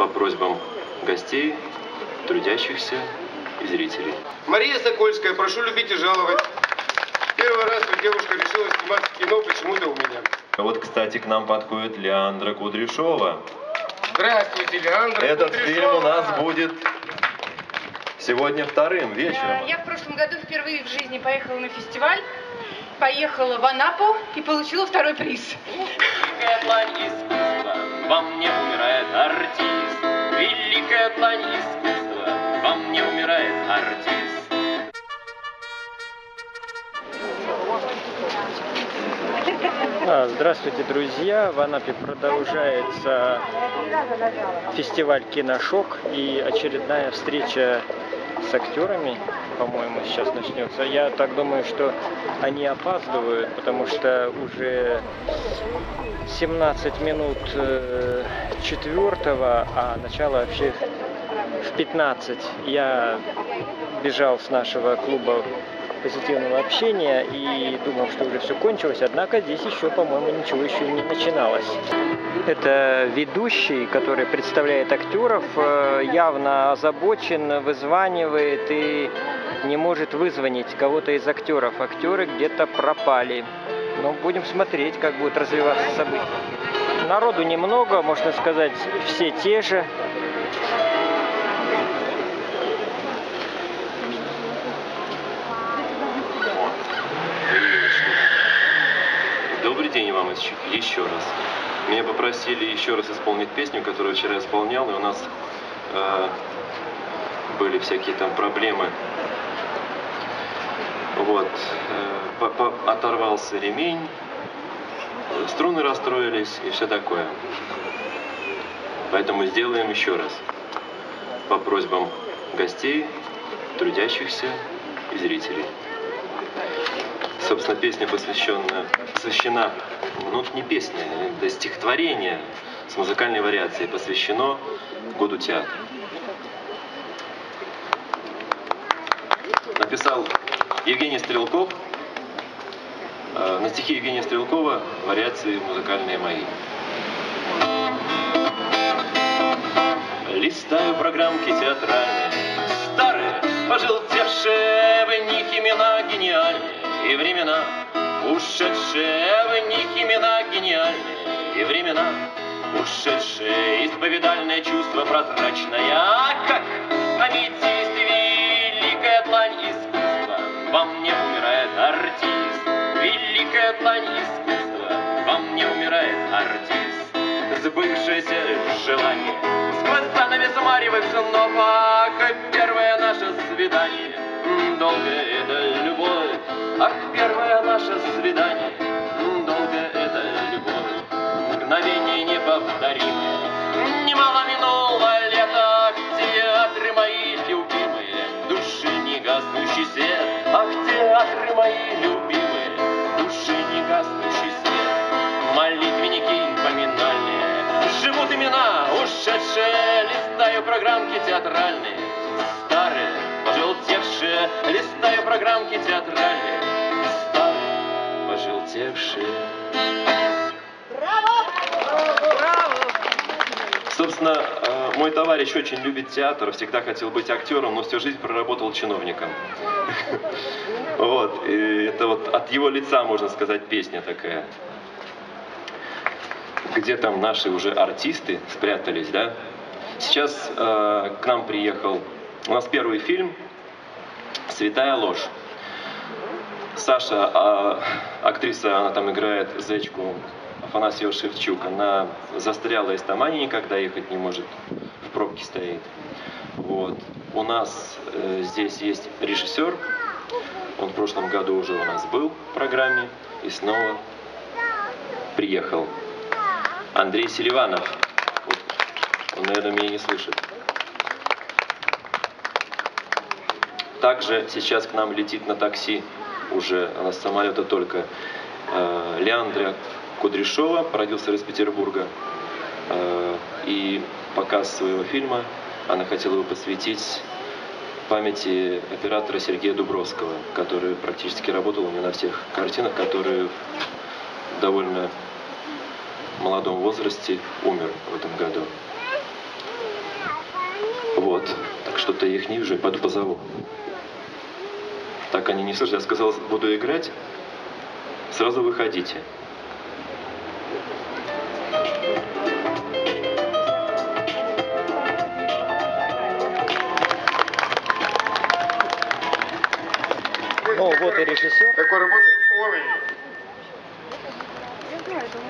по просьбам гостей, трудящихся и зрителей. Мария Сокольская, прошу любить и жаловать. Первый раз эта девушка решила снимать кино почему-то у меня. Вот, кстати, к нам подходит Леандра Кудряшова. Здравствуйте, Леандра Этот Кудряшова. фильм у нас будет сегодня вторым вечером. Я в прошлом году впервые в жизни поехала на фестиваль, поехала в Анапу и получила второй приз. Во мне умирает артист. Великая длань искусства, во мне умирает артист. А, Здравствуйте, друзья! В Анапе продолжается фестиваль «Киношок» и очередная встреча с актерами, по-моему, сейчас начнется. Я так думаю, что они опаздывают, потому что уже 17 минут э, четвертого, а начало вообще в 15. Я бежал с нашего клуба позитивного общения и думал, что уже все кончилось, однако здесь еще, по-моему, ничего еще не начиналось. Это ведущий, который представляет актеров, э, явно озабочен, вызванивает и не может вызвонить кого-то из актеров. Актеры где-то пропали. Но будем смотреть, как будет развиваться события. Народу немного, можно сказать, все те же. Добрый день вам еще, раз. Меня попросили еще раз исполнить песню, которую вчера исполнял, и у нас э, были всякие там проблемы. Вот. э, оторвался ремень, струны расстроились и все такое. Поэтому сделаем еще раз. По просьбам гостей, трудящихся и зрителей. Собственно, песня посвящена, посвящена, ну, не песня, это стихотворение с музыкальной вариацией, посвящено году театра. Написал Евгений Стрелков, э, на стихи Евгения Стрелкова вариации музыкальные мои. Листаю программки театральные, старые, пожелтевшие и времена, ушедшие в них имена гениальные. И времена, ушедшие исповедальное чувство прозрачное, а как аметист великая длань искусства, во мне умирает артист, великая длань искусства, во мне умирает артист, сбывшееся желание, сквозь занавес маревых снов, ах, первое наше свидание, долго это любовь, ах, первое наше свидание, долго это любовь, мгновение неповторимое, немало минуло лето, театры мои любимые, души не гаснущий свет, ах, театры мои любимые, души не гаснущий свет, молитвенники поминальные, живут имена, ушедшие, листаю программки театральные, старые, пожелтевшие, листаю программки театральные, пожелтевшие. Собственно, э, мой товарищ очень любит театр, всегда хотел быть актером, но всю жизнь проработал чиновником. Вот, и это вот от его лица, можно сказать, песня такая. Где там наши уже артисты спрятались, да? Сейчас э, к нам приехал, у нас первый фильм «Святая ложь». Саша, а, актриса, она там играет зечку Афанасьева Шевчук. Она застряла из Тамани, никогда ехать не может, в пробке стоит. Вот. У нас э, здесь есть режиссер, он в прошлом году уже у нас был в программе и снова приехал. Андрей Селиванов. Вот. Он, наверное, меня не слышит. Также сейчас к нам летит на такси уже, она с самолета только, э, Леандра Кудряшова, продюсер из Петербурга. Э, и показ своего фильма она хотела бы посвятить памяти оператора Сергея Дубровского, который практически работал у меня на всех картинах, которые в довольно молодом возрасте умер в этом году. не вижу, я пойду позову. Так они не слышат. Я сказал, буду играть, сразу выходите. Ну, вот и режиссер. Такой работает? Ой.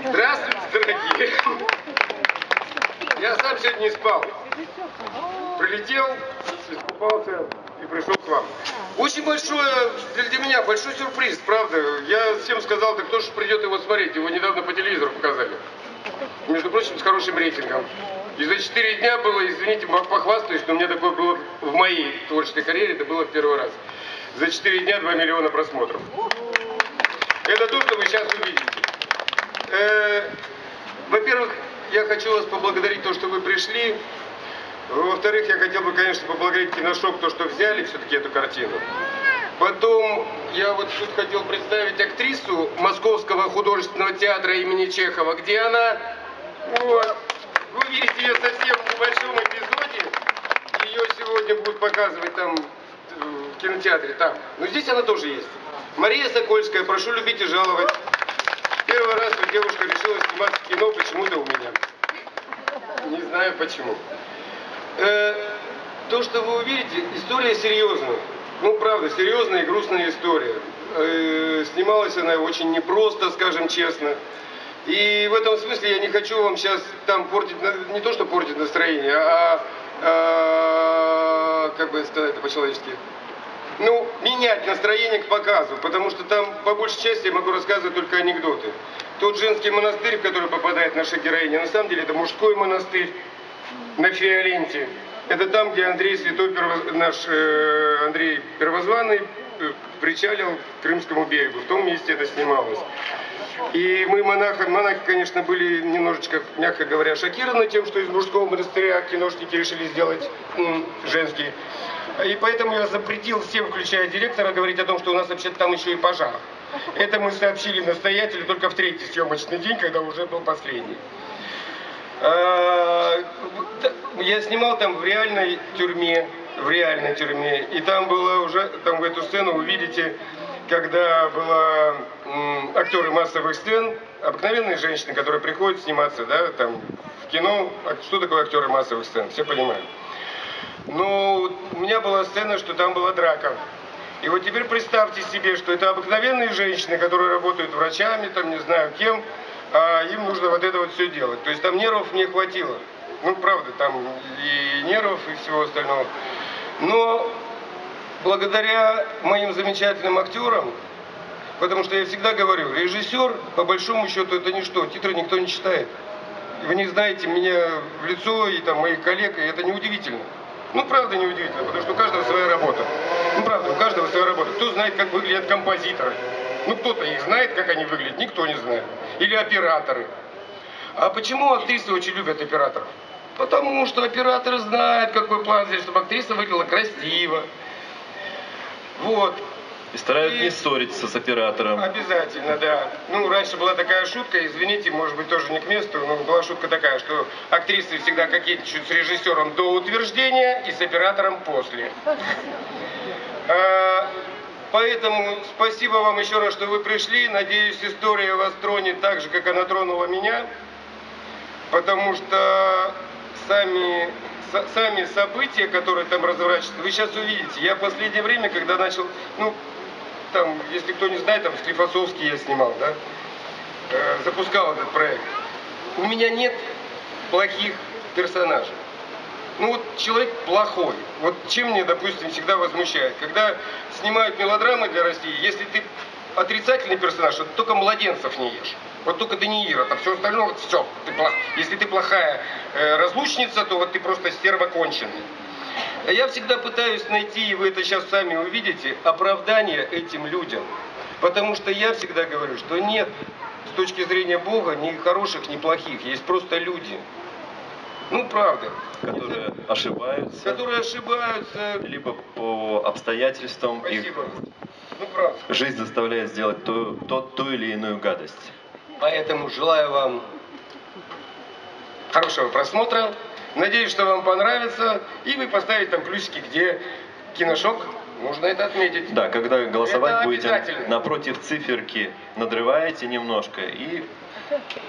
Здравствуйте, дорогие. Я сам сегодня не спал. Прилетел, искупался и пришел к вам. Очень большое, для меня большой сюрприз, правда. Я всем сказал, да кто же придет его смотреть? Его недавно по телевизору показали. Между прочим, с хорошим рейтингом. И за четыре дня было, извините, похвастаюсь, но у меня такое было в моей творческой карьере, это было в первый раз. За четыре дня 2 миллиона просмотров. Это то, что вы сейчас увидите. Э, Во-первых, я хочу вас поблагодарить то, что вы пришли. Во-вторых, я хотел бы, конечно, поблагодарить Киношок, то, что взяли все-таки эту картину. Потом я вот тут хотел представить актрису Московского художественного театра имени Чехова. Где она? Вот. Вы видите ее совсем в небольшом эпизоде. Ее сегодня будут показывать там в кинотеатре. Там. Но здесь она тоже есть. Мария Сокольская, прошу любить и жаловать. Первый раз девушка решила сниматься в кино почему-то у меня. Не знаю почему. Э, то, что вы увидите, история серьезная. Ну, правда, серьезная и грустная история. Э, снималась она очень непросто, скажем честно. И в этом смысле я не хочу вам сейчас там портить, не то что портить настроение, а, а, как бы сказать это по-человечески, ну, менять настроение к показу, потому что там по большей части я могу рассказывать только анекдоты. Тот женский монастырь, в который попадает наша героиня, на самом деле это мужской монастырь на Фиоленте. Это там, где Андрей Святой, наш э, Андрей Первозванный, э, причалил к Крымскому берегу. В том месте это снималось. И мы, монахи, монахи, конечно, были немножечко, мягко говоря, шокированы тем, что из мужского монастыря киношники решили сделать женский. И поэтому я запретил всем, включая директора, говорить о том, что у нас вообще там еще и пожар. Это мы сообщили настоятелю только в третий съемочный день, когда уже был последний. А, т- Я снимал там в реальной тюрьме, в реальной тюрьме, и там было уже, там в эту сцену вы видите, когда была м, актеры массовых сцен, обыкновенные женщины, которые приходят сниматься, да, там в кино, А что такое актеры массовых сцен, все понимают. Но у меня была сцена, что там была драка. И вот теперь представьте себе, что это обыкновенные женщины, которые работают врачами, там не знаю кем, а им нужно вот это вот все делать. То есть там нервов мне хватило. Ну, правда, там и нервов, и всего остального. Но благодаря моим замечательным актерам, потому что я всегда говорю, режиссер, по большому счету, это ничто, титры никто не читает. Вы не знаете меня в лицо и там моих коллег, и это неудивительно. Ну, правда, неудивительно, потому что у каждого своя работа. Ну, правда, у каждого своя работа. Кто знает, как выглядят композиторы? Ну, кто-то их знает, как они выглядят, никто не знает. Или операторы. А почему актрисы очень любят операторов? Потому что операторы знают, какой план здесь, чтобы актриса выглядела красиво. Вот. И стараются И- не ссориться с оператором. Обязательно, да. Ну, раньше была такая шутка, извините, может быть, тоже не к месту, но была шутка такая, что актрисы всегда кокетничают с режиссером до утверждения и с оператором после. А, Поэтому спасибо вам еще раз, что вы пришли. Надеюсь, история вас тронет так же, как она тронула меня. Потому что сами, со- сами события, которые там разворачиваются, вы сейчас увидите. Я в последнее время, когда начал, ну, там, если кто не знает, там Склифосовский я снимал, да, э, запускал этот проект. У меня нет плохих персонажей. Ну вот человек плохой. Вот чем мне, допустим, всегда возмущает. Когда снимают мелодрамы для России, если ты отрицательный персонаж, то только младенцев не ешь. Вот только Даниира, а все остальное, вот все. Ты плох... Если ты плохая э, разлучница, то вот ты просто стерва конченый. А Я всегда пытаюсь найти, и вы это сейчас сами увидите, оправдание этим людям. Потому что я всегда говорю, что нет с точки зрения Бога ни хороших, ни плохих. Есть просто люди. Ну, правда. которые ошибаются, Которые ошибаются. либо по обстоятельствам их Спасибо. Ну, правда. жизнь заставляет сделать ту, то- ту или иную гадость. Поэтому желаю вам хорошего просмотра. Надеюсь, что вам понравится. И вы поставите там плюсики, где киношок. Нужно это отметить. Да, когда голосовать Это будете, напротив циферки надрываете немножко и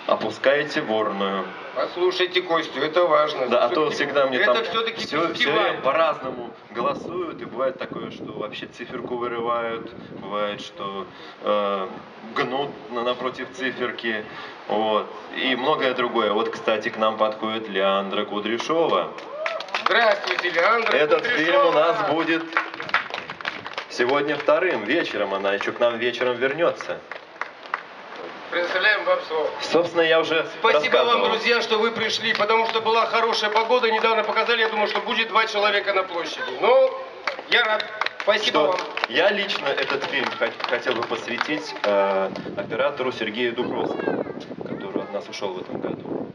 опускаете ворную. Послушайте Костю, это важно. Да, а то всегда мне это там все-таки все, по-разному голосуют, и бывает такое, что вообще циферку вырывают, бывает, что э, гнут на- напротив циферки, вот, и многое другое. Вот, кстати, к нам подходит Леандра Кудряшова. Здравствуйте, Леандра Этот Кудряшова. фильм у нас будет сегодня вторым вечером, она еще к нам вечером вернется. Предоставляем вам слово. Собственно, я уже Спасибо вам, друзья, что вы пришли, потому что была хорошая погода. Недавно показали, я думал, что будет два человека на площади. Но я рад. Спасибо что вам. я лично этот фильм хот- хотел бы посвятить э, оператору Сергею Дубровскому, который от нас ушел в этом году.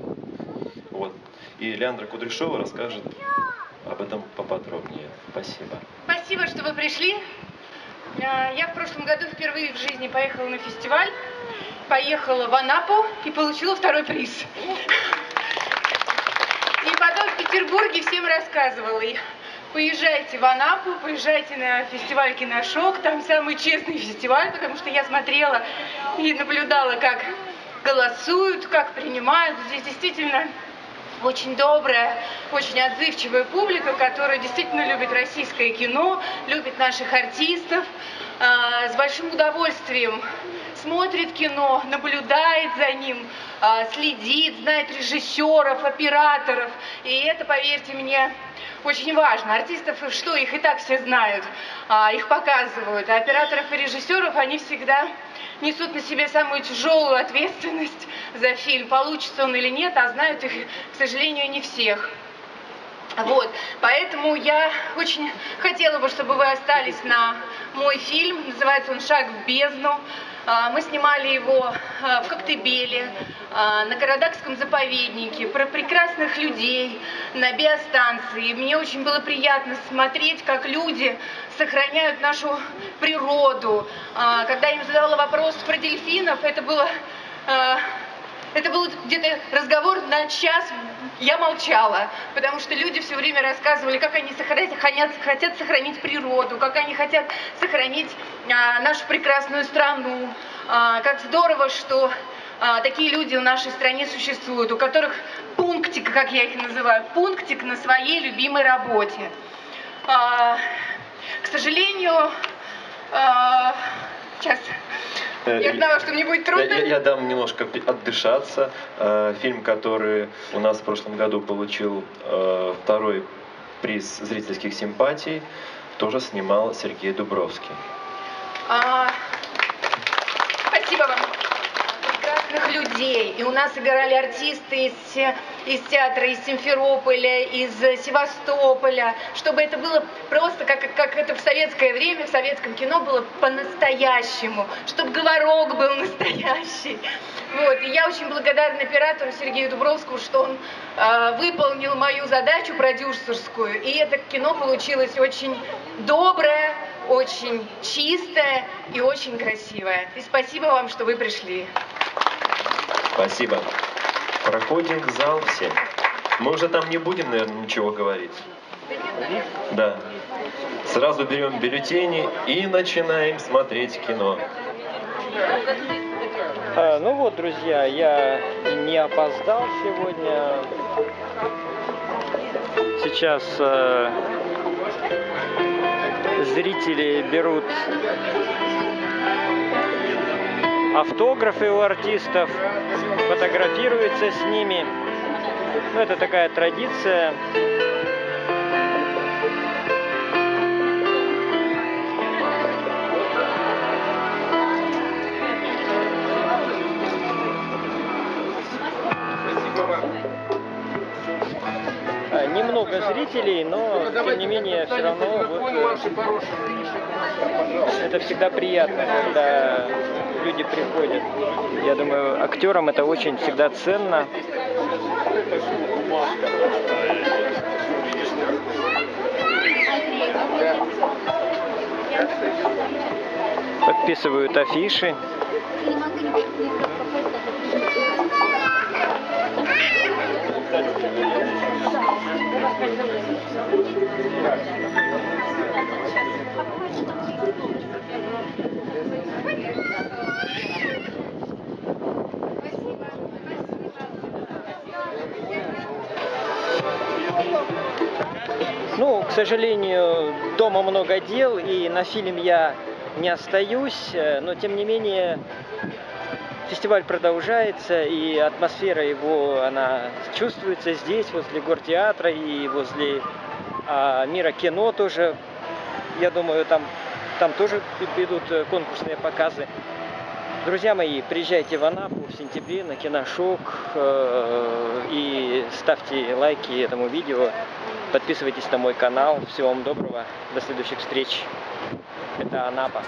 Вот. И Леандра Кудряшова расскажет об этом поподробнее. Спасибо. Спасибо, что вы пришли. А, Я в прошлом году впервые в жизни поехала на фестиваль. Поехала в Анапу и получила второй приз. И потом в Петербурге всем рассказывала. И Поезжайте в Анапу, поезжайте на фестиваль Киношок, там самый честный фестиваль, потому что я смотрела и наблюдала, как голосуют, как принимают. Здесь действительно очень добрая, очень отзывчивая публика, которая действительно любит российское кино, любит наших артистов, с большим удовольствием смотрит кино, наблюдает за ним, а, следит, знает режиссеров, операторов. И это, поверьте мне, очень важно. Артистов, что их и так все знают, а, их показывают. А операторов и режиссеров, они всегда несут на себе самую тяжелую ответственность за фильм, получится он или нет, а знают их, к сожалению, не всех. Вот, поэтому я очень хотела бы, чтобы вы остались на мой фильм, называется он «Шаг в бездну». А, Мы снимали его а, в Коктебеле, а, на Карадакском заповеднике, про прекрасных людей на биостанции. Мне очень было приятно смотреть, как люди сохраняют нашу природу. Когда я им задавала вопрос про дельфинов, это было это был где-то разговор на час, я молчала, потому что люди все время рассказывали, как они сохранять, хотят, сохранить природу, как они хотят сохранить а, нашу прекрасную страну, а, как здорово, что а, такие люди в нашей стране существуют, у которых пунктик, как я их называю, пунктик на своей любимой работе. А, к сожалению, а, сейчас я знала, что мне будет трудно. Я, я- я дам немножко отдышаться. Э, Фильм, который у нас в прошлом году получил э, второй приз зрительских симпатий, тоже снимал Сергей Дубровский. А, спасибо вам. Прекрасных людей. И у нас играли артисты из, те- из театра, из Симферополя, из э, Севастополя, чтобы это было просто как, как это в советское время, в советском кино было по-настоящему, чтобы говорок был настоящий. Вот. И я очень благодарна оператору Сергею Дубровскому, что он э, выполнил мою задачу продюсерскую. И это кино получилось очень доброе, очень чистое и очень красивое. И спасибо вам, что вы пришли. Спасибо. Проходим в зал все. Мы уже там не будем, наверное, ничего говорить. Да. Сразу берем бюллетени и начинаем смотреть кино. А, ну вот, друзья, я не опоздал сегодня. Сейчас э, зрители берут автографы у артистов, фотографируются с ними. Ну, это такая традиция. А, Немного зрителей, но тем не менее все равно вот, э, это всегда приятно, когда люди приходят. Я думаю, актерам это очень всегда ценно. Подписывают афиши. Сожалению, дома много дел, и на фильм я не остаюсь, э, но тем не менее фестиваль продолжается, и атмосфера его, она чувствуется здесь, возле гортеатра и возле а, мира кино тоже. Я думаю, там, там тоже идут э, конкурсные показы. Друзья мои, приезжайте в Анапу в сентябре на киношок э, и ставьте лайки этому видео, подписывайтесь на мой канал. Всего вам доброго, до следующих встреч. Это Анапа.